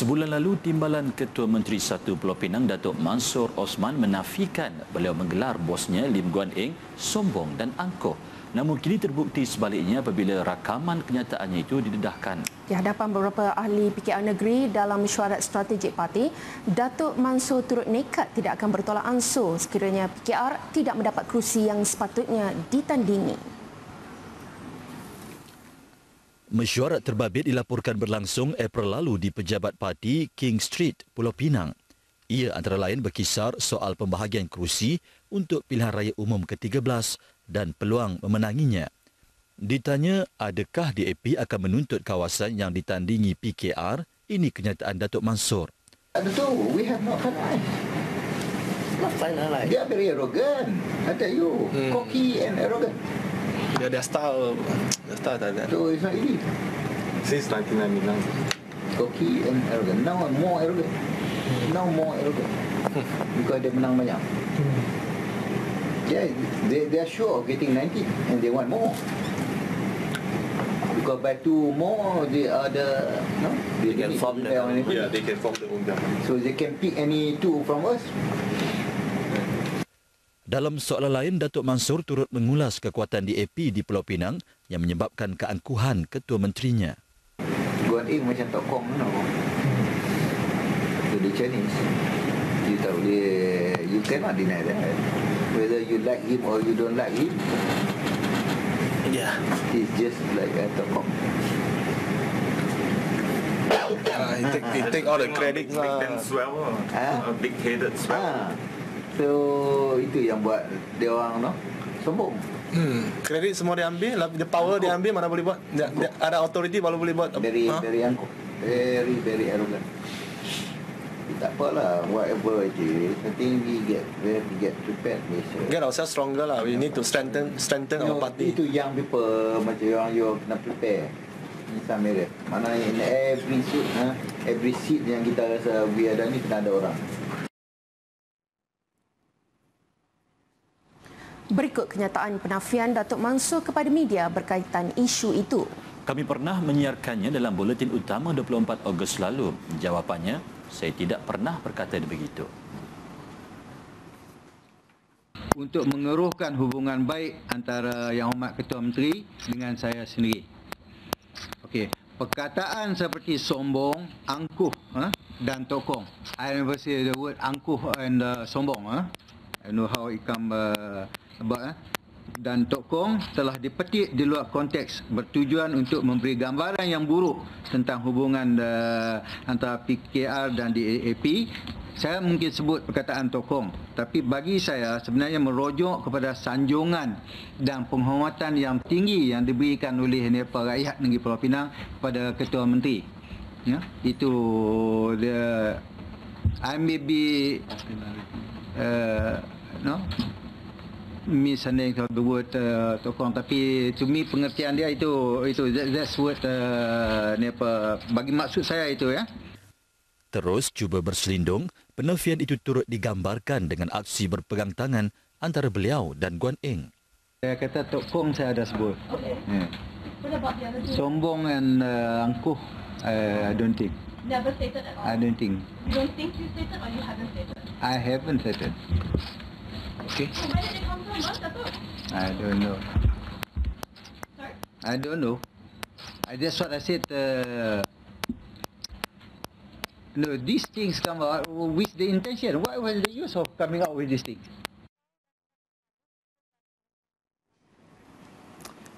Sebulan lalu, Timbalan Ketua Menteri Satu Pulau Pinang Datuk Mansur Osman menafikan beliau menggelar bosnya Lim Guan Eng sombong dan angkuh. Namun kini terbukti sebaliknya apabila rakaman kenyataannya itu didedahkan. Di hadapan beberapa ahli PKR negeri dalam mesyuarat strategik parti, Datuk Mansur turut nekat tidak akan bertolak ansur sekiranya PKR tidak mendapat kerusi yang sepatutnya ditandingi. Mesyuarat terbabit dilaporkan berlangsung April lalu di Pejabat Parti King Street, Pulau Pinang. Ia antara lain berkisar soal pembahagian kerusi untuk pilihan raya umum ke-13 dan peluang memenanginya. Ditanya adakah DAP akan menuntut kawasan yang ditandingi PKR, ini kenyataan Datuk Mansur. Betul, we have not finalized. Not finalized. They are very arrogant. I tell you, hmm. cocky and arrogant. Their, their style, their style tak ada. So it's not easy. Since 1999. Cocky and arrogant. Now more arrogant. Now more arrogant. Because they menang banyak. Yeah, they, they are sure of getting 90 and they want more. Because by two more, they are the, no? They, they can form the, yeah, they can form the own government. So they can pick any two from us. Dalam soalan lain, Datuk Mansur turut mengulas kekuatan DAP di Pulau Pinang yang menyebabkan keangkuhan ketua menterinya. Guan Ing macam tokong, no? So the Chinese, you tahu dia, you cannot deny that. Whether you like him or you don't like him, yeah, he's just like a tokong. Uh, he take, he take all the credit. Make them swell, uh, big-headed swell. Ah. So itu yang buat dia orang no sombong. Hmm, kredit semua dia ambil, the power dia ambil mana boleh buat? Dia, dia, ada authority baru boleh buat. Very ha? very angkuh. Very very arrogant. Tak apalah, whatever it is. I think we get we have to get prepared. Malaysia. Get ourselves stronger lah. We need to strengthen strengthen you our party. Itu young people macam yang you kena prepare. Misal merah. Mana in every seat, ha? every seat yang kita rasa we ada ni kena ada orang. Berikut kenyataan penafian Datuk Mansur kepada media berkaitan isu itu. Kami pernah menyiarkannya dalam buletin utama 24 Ogos lalu. Jawapannya, saya tidak pernah berkata begitu. Untuk mengeruhkan hubungan baik antara Yang Hormat Ketua Menteri dengan saya sendiri. Okey, perkataan seperti sombong, angkuh ha, dan tokong. I never say the word angkuh and uh, sombong. Ha. I know how it come uh, sebab eh, dan Tok Kong telah dipetik di luar konteks bertujuan untuk memberi gambaran yang buruk tentang hubungan uh, antara PKR dan DAP. Saya mungkin sebut perkataan Tok Kong, tapi bagi saya sebenarnya merujuk kepada sanjungan dan penghormatan yang tinggi yang diberikan oleh Nepal rakyat negeri Pulau Pinang kepada Ketua Menteri. Ya, itu dia I may be uh, no misunderstanding of the word uh, tokong tapi to me pengertian dia itu itu that, that's word uh, ni apa bagi maksud saya itu ya terus cuba berselindung penafian itu turut digambarkan dengan aksi berpegang tangan antara beliau dan Guan Eng saya kata tokong saya ada sebut hmm. sombong dan uh, angkuh uh, I don't think Never stated at all. I don't think. You don't think you stated or you haven't stated? I haven't stated. Okay. I don't know. Sorry? I don't know. I just what I said. Uh, no, these things come out with the intention. What was the use of coming out with these things?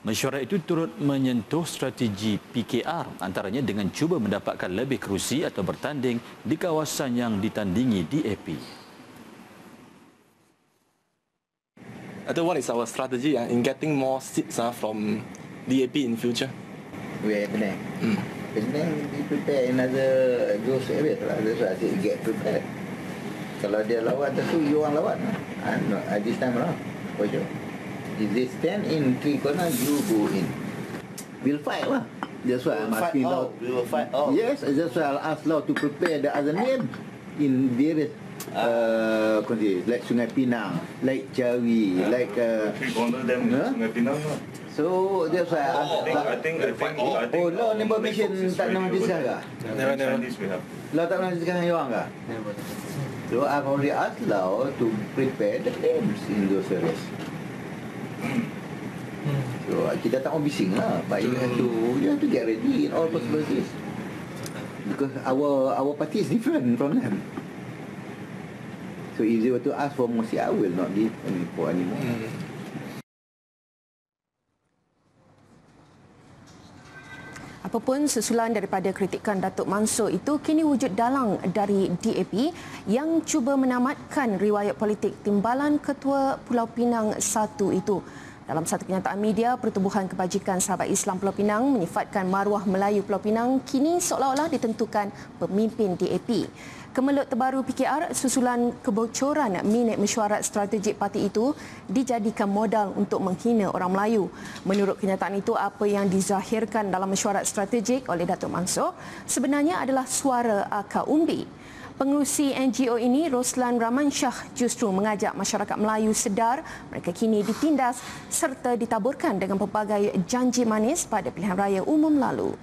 Mesyuarat itu turut menyentuh strategi PKR antaranya dengan cuba mendapatkan lebih kerusi atau bertanding di kawasan yang ditandingi DAP. Other one is our strategy uh, in getting more seats uh, from DAP in future. We are Penang. Mm. Penang, we prepare another those areas lah. That's why I say get prepared. Kalau dia lawan, tentu you orang lawan. Uh, no, uh, this time around, for sure. If they stand in three corner, you go in. We'll fight lah. That's why I'm asking Law. We will fight all. Yes, that's why I'll ask Law to prepare the other name in various uh, like Sungai Pinang, like Jawi, like uh, Three corner them huh? Sungai Pinang. So that's why I, I think, I think, I think, I think Oh, never Malay mention folks is tak nama discuss good. kah? Never, never. Law tak discuss dengan you orang kah? So I've already asked Law to prepare the names in those areas. So kita tak mau bising lah, but you have to you have to get ready in all possibilities. Because our our party is different from them. So if they were to ask for Musi, I will not give any for anymore. Apapun susulan daripada kritikan Datuk Mansur itu kini wujud dalang dari DAP yang cuba menamatkan riwayat politik timbalan Ketua Pulau Pinang satu itu. Dalam satu kenyataan media, Pertubuhan Kebajikan Sahabat Islam Pulau Pinang menyifatkan maruah Melayu Pulau Pinang kini seolah-olah ditentukan pemimpin DAP. Kemelut terbaru PKR susulan kebocoran minit mesyuarat strategik parti itu dijadikan modal untuk menghina orang Melayu. Menurut kenyataan itu, apa yang dizahirkan dalam mesyuarat strategik oleh Datuk Mansur sebenarnya adalah suara akar umbi. Pengurusi NGO ini, Roslan Ramansyah, justru mengajak masyarakat Melayu sedar mereka kini ditindas serta ditaburkan dengan pelbagai janji manis pada pilihan raya umum lalu.